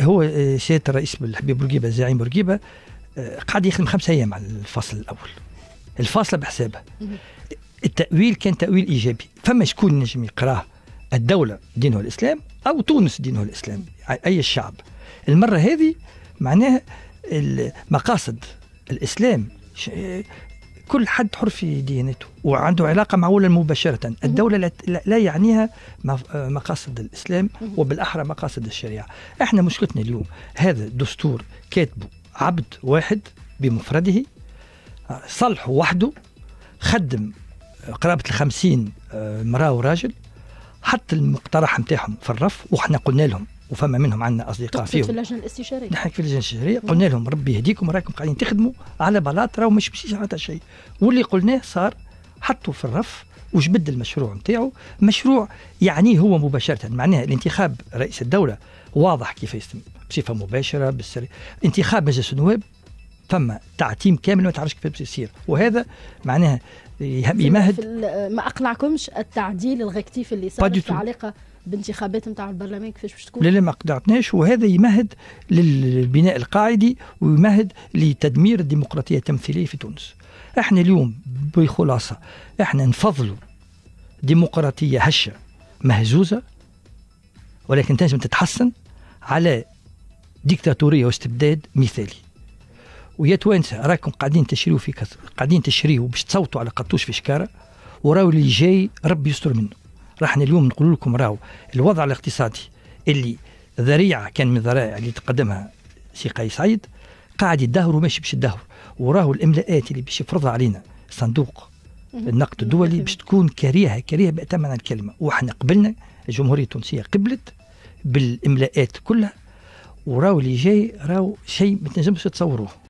هو آه، سياده الرئيس الحبيب بورقيبة زعيم بورقيبة آه، قعد يخدم خمسة أيام على الفصل الأول. الفاصله بحسابها التأويل كان تأويل إيجابي. فما شكون نجم يقراه الدولة دينه الإسلام أو تونس دينه الإسلام اي الشعب. المرة هذه معناها مقاصد الإسلام كل حد حر في ديانته وعنده علاقة معولة مباشرة. الدولة لا يعنيها مقاصد الإسلام وبالأحرى مقاصد الشريعة. إحنا مشكلتنا اليوم هذا الدستور كاتبه عبد واحد بمفرده صلحه وحده خدم قرابة الخمسين آه، مرأة وراجل حط المقترح نتاعهم في الرف وحنا قلنا لهم وفما منهم عندنا أصدقاء فيهم في اللجنة الاستشارية. نحن في اللجنة الاستشارية قلنا لهم ربي يهديكم راكم قاعدين تخدموا على بلاط راهو مش مشيش حتى شيء. واللي قلناه صار حطوا في الرف وجبد المشروع نتاعو مشروع يعني هو مباشرة معناها الانتخاب رئيس الدولة واضح كيف يتم بصفة مباشرة بالسري انتخاب مجلس النواب فما تعتيم كامل ما تعرفش كيف يصير وهذا معناها يمهد ما أقنعكمش التعديل الغكتيف اللي صار في علاقه بانتخابات نتاع البرلمان كيفاش باش تكون؟ لا لا ما قدرتناش وهذا يمهد للبناء القاعدي ويمهد لتدمير الديمقراطية التمثيلية في تونس. إحنا اليوم بخلاصة إحنا نفضلوا ديمقراطية هشة مهزوزة ولكن تنجم تتحسن على ديكتاتورية واستبداد مثالي. ويا توانسة راكم قاعدين تشريوا في كثر قاعدين تشريوا باش تصوتوا على قطوش في شكارة وراو اللي جاي ربي يستر منه. راح اليوم نقول لكم راهو الوضع الاقتصادي اللي ذريعة كان من الذرائع اللي تقدمها سي قيس سعيد قاعد يدهر وماشي باش يدهر وراهو الإملاءات اللي باش يفرضها علينا صندوق النقد الدولي باش تكون كريهه كريهة بأتم الكلمة. وحنا قبلنا الجمهورية التونسية قبلت بالإملاءات كلها وراو اللي جاي راهو شيء ما تنجمش تصوروه